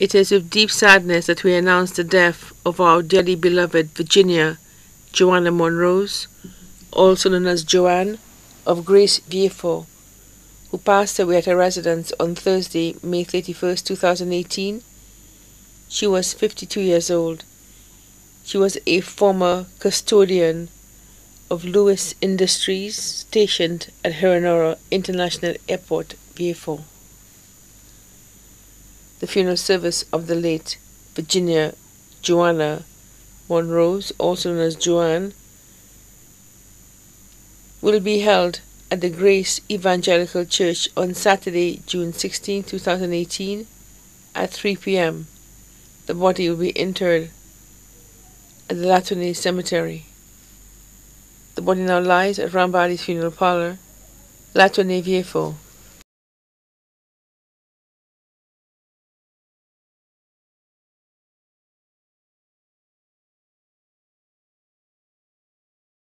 It is with deep sadness that we announce the death of our dearly beloved Virginia Joanna Monrose, also known as Joanne, of Grace Vieux who passed away at her residence on Thursday, May 31, 2018. She was 52 years old. She was a former custodian of Lewis Industries stationed at Hewanorra International Airport, Vieux the funeral service of the late Virginia Joanna Monrose, also known as Joanne, will be held at the Grace Evangelical Church on Saturday, June 16, 2018 at 3 p.m. The body will be interred at the Latone Cemetery. The body now lies at Rambali's funeral parlor, Latone Viejo.